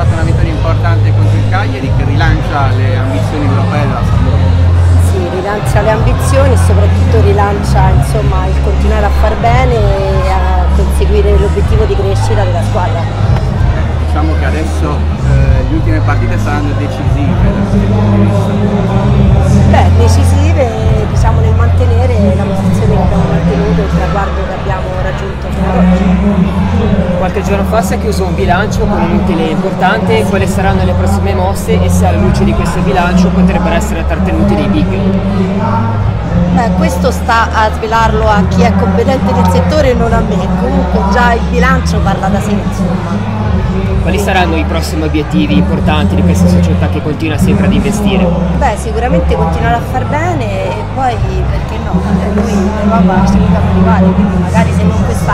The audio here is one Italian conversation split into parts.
arrivata una vittoria importante contro il Cagliari che rilancia le ambizioni europee della Sampdoria. Sì, rilancia le ambizioni e soprattutto rilancia insomma, il continuare a far bene e a conseguire l'obiettivo di crescita della squadra. Diciamo che adesso eh, le ultime partite saranno decisive Qualche giorno fa si è chiuso un bilancio con un utile importante, quali saranno le prossime mosse e se alla luce di questo bilancio potrebbero essere trattenuti dei big. Beh, questo sta a svelarlo a chi è competente nel settore e non a me, comunque già il bilancio parla da sé insomma. Quali saranno i prossimi obiettivi importanti di questa società che continua sempre ad investire? Beh, sicuramente continuare a far bene e poi perché no, noi in Europa ci vogliamo arrivare, quindi magari se non. Resta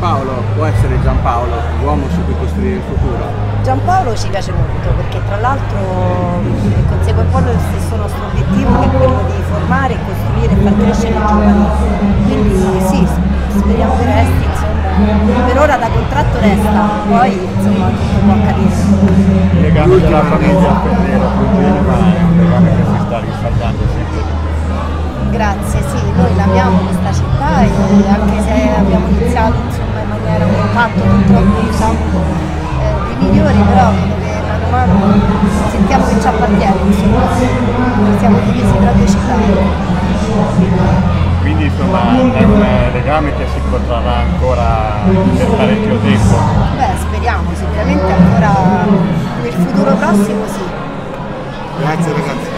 Giampaolo, può essere Giampaolo l'uomo su cui costruire il futuro. Giampaolo ci piace molto perché tra l'altro consegue un po' lo stesso nostro obiettivo che è quello di formare, costruire e far crescere i giovani. Quindi sì, speriamo che resti, insomma, per ora da contratto resta, poi insomma tutto può accadere. Il legame della famiglia per vero, cugini, ma è un legame che si sta riscaldando sempre di più. Grazie, sì, noi l'amiamo questa città e anche se abbiamo iniziato impatto purtroppo diciamo eh, dei migliori, però vedo che mano a mano sentiamo che ci appartiene, insomma, siamo divisi tra due città. Quindi insomma è un legame che si protrarrà ancora per parecchio tempo. Beh, speriamo, sicuramente ancora nel futuro prossimo sì. Grazie ragazzi.